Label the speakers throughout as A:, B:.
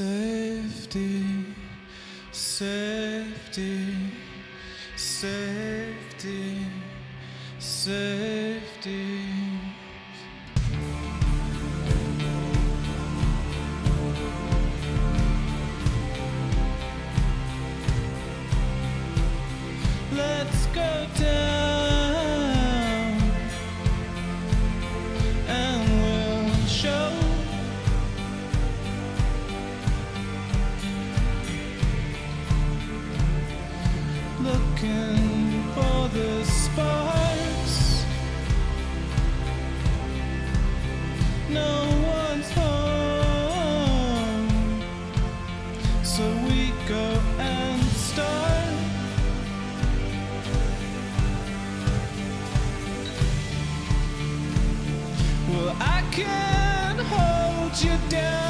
A: Safety, safety, safety, safety. looking for the sparks. No one's home, so we go and start. Well, I can hold you down.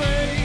A: straight.